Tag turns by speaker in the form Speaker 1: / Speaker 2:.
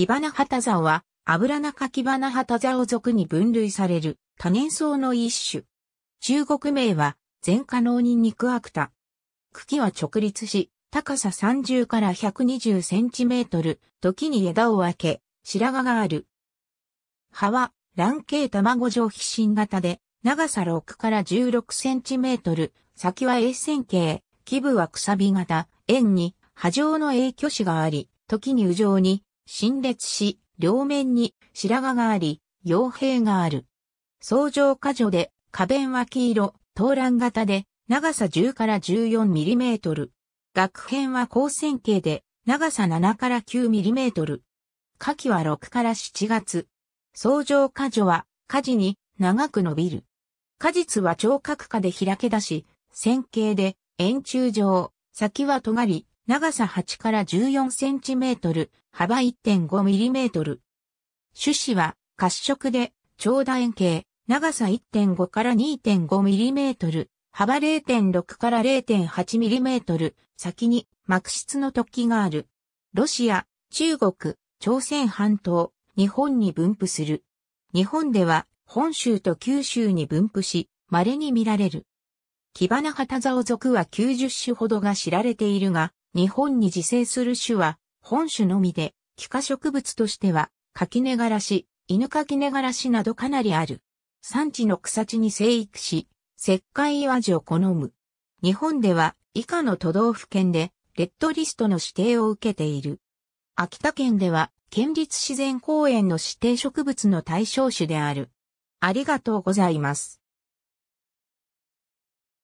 Speaker 1: キバナハタザオは、アブラナカキバナハタザオ属に分類される多年草の一種。中国名は、全可能に肉アクタ。茎は直立し、高さ30から120センチメートル、時に枝を分け、白髪がある。葉は、卵形卵状皮疹型で、長さ6から16センチメートル、先は A 線形、基部はくさび型、円に、波状の影挙子があり、時に右上に、新列し、両面に白髪があり、傭兵がある。相乗過剰で、花弁は黄色、東卵型で、長さ10から14ミリメートル。学片は光線形で、長さ7から9ミリメートル。夏季は6から7月。相乗果樹は、果樹に長く伸びる。果実は聴覚化で開け出し、線形で円柱状、先は尖り、長さ8から14センチメートル、幅1.5ミリメートル。種子は褐色で長楕円形、長さ1.5から2.5ミリメートル、幅0.6から0.8ミリメートル、先に膜質の突起がある。ロシア、中国、朝鮮半島、日本に分布する。日本では本州と九州に分布し、稀に見られる。キバナハタザオ属は90種ほどが知られているが、日本に自生する種は本種のみで、気化植物としては、柿根ガラシ、犬柿根ガラシなどかなりある。産地の草地に生育し、石灰岩地を好む。日本では以下の都道府県でレッドリストの指定を受けている。秋田県では県立自然公園の指定植物の対象種である。ありがとうございます。